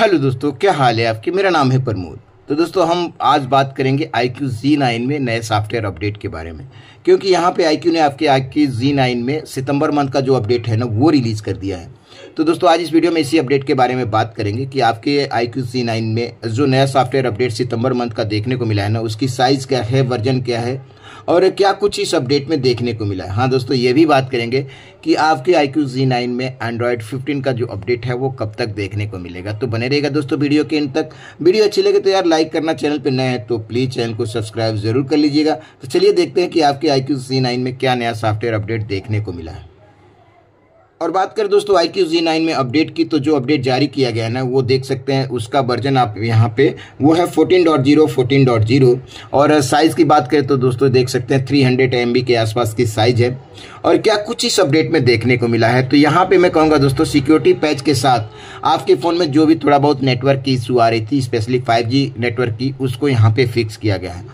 Hello दोस्तों, क्या हाल है आपके? मेरा नाम है प्रमोद। तो दोस्तों, हम आज बात करेंगे आई क्यू जी नाइन में नए सॉफ्टवेयर अपडेट के बारे में। क्योंकि यहाँ पे क्यू ने आपके आई क्यू जी नाइन में सितंबर मंथ का जो अपडेट है ना, वो रिलीज़ कर दिया है। तो दोस्तों, आज इस वीडियो में इसी अपडेट के बारे में बात करेंगे कि आपके आई क्यू सी नाइन में जो नया सॉफ्टवेयर अपडेट सितंबर मंथ का देखने को मिला है ना, उसकी साइज़ क्या है वर्जन क्या है, और क्या कुछ इस अपडेट में देखने को मिला है। हाँ दोस्तों, ये भी बात करेंगे कि आपके आई क्यू जी नाइन में एंड्रॉयड 15 का जो अपडेट है, वो कब तक देखने को मिलेगा। तो बने रहेगा दोस्तों वीडियो के इन तक। वीडियो अच्छी लगे तो यार लाइक करना चैनल पर नए हैं तो प्लीज़ चैनल को सब्सक्राइब ज़रूर कर लीजिएगा। तो चलिए देखते हैं कि आपके आई क्यू जी नाइन में क्या नया सॉफ्टवेयर अपडेट देखने को मिला है? और बात करें दोस्तों आई क्यू जी नाइन में अपडेट की तो जो अपडेट जारी किया गया है ना, वो देख सकते हैं, उसका वर्जन आप यहाँ पे, वो है fourteen dot zero fourteen dot zero और साइज़ की बात करें तो दोस्तों, देख सकते हैं थ्री हंड्रेड एम के आसपास की साइज़ है। और क्या कुछ इस अपडेट में देखने को मिला है? तो यहाँ पे मैं कहूँगा दोस्तों सिक्योरिटी पैच के साथ आपके फ़ोन में जो भी थोड़ा बहुत नेटवर्क की इशू आ रही थी स्पेशली फाइव नेटवर्क की, उसको यहाँ पे फिक्स किया गया है।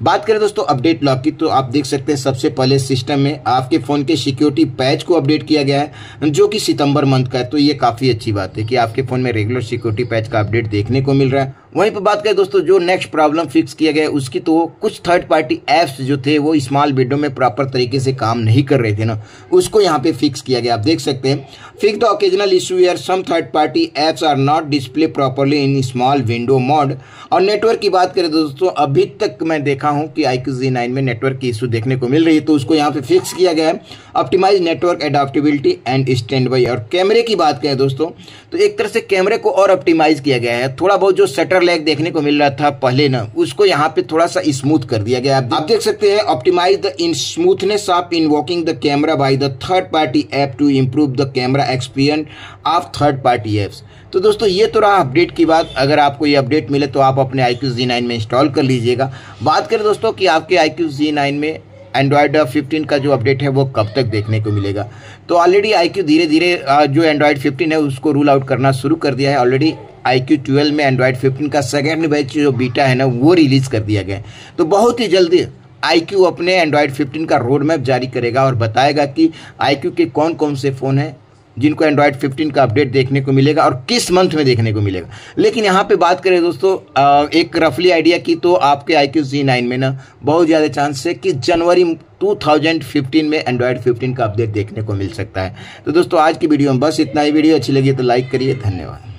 बात करें दोस्तों अपडेट लॉक की तो आप देख सकते हैं सबसे पहले सिस्टम में आपके फ़ोन के सिक्योरिटी पैच को अपडेट किया गया है, जो कि सितंबर मंथ का है। तो ये काफ़ी अच्छी बात है कि आपके फ़ोन में रेगुलर सिक्योरिटी पैच का अपडेट देखने को मिल रहा है। वहीं पर बात करें दोस्तों, जो नेक्स्ट प्रॉब्लम फिक्स किया गया, उसकी तो कुछ थर्ड पार्टी एप्स जो थे, वो स्मॉल विंडो में प्रॉपर तरीके से काम नहीं कर रहे थे ना। उसको यहाँ पे फिक्स किया गया। आप देख सकते हैं। Fix the occasional issue where some third party apps are not display properly in small window mode और नेटवर्क की बात करें दोस्तों, अभी तक मैं देखा हूँ कि आई में नेटवर्क की इशू देखने को मिल रही है तो उसको यहाँ पे फिक्स किया गया है। Optimize network adaptability and standby और कैमरे की बात करें दोस्तों तो एक तरह से कैमरे को और ऑप्टिमाइज किया गया है। थोड़ा बहुत जो शटर लैग देखने को मिल रहा था पहले ना, उसको यहाँ पे थोड़ा सा स्मूथ कर दिया गया। आप देख सकते हैं optimize the in smoothness of invoking the camera by the third party app to improve the camera experience of third party apps तो दोस्तों, ये तो रहा अपडेट की बात। अगर आपको ये अपडेट मिले तो आप अपने आई क्यू में इंस्टॉल कर लीजिएगा। बात करें दोस्तों कि आपके आई क्यू में एंड्रॉयड 15 का जो अपडेट है वो कब तक देखने को मिलेगा। तो ऑलरेडी आई धीरे धीरे जो एंड्रॉयड 15 है उसको रूल आउट करना शुरू कर दिया है। ऑलरेडी आई क्यू ट्वेल्व में एंड्रॉयड 15 का सेकेंड बैच जो बीटा है ना, वो रिलीज़ कर दिया गया तो बहुत ही जल्दी आई क्यू अपने एंड्रॉयड 15 का रोड मैप जारी करेगा और बताएगा कि आई क्यू के कौन कौन से फ़ोन हैं जिनको एंड्रॉयड 15 का अपडेट देखने को मिलेगा और किस मंथ में देखने को मिलेगा। लेकिन यहाँ पे बात करें दोस्तों एक रफली आइडिया की तो आपके आई क्यू जी नाइन में ना बहुत ज़्यादा चांस है कि जनवरी 2015 में एंड्रॉयड 15 का अपडेट देखने को मिल सकता है। तो दोस्तों, आज की वीडियो में बस इतना ही। वीडियो अच्छी लगी तो लाइक करिए। धन्यवाद।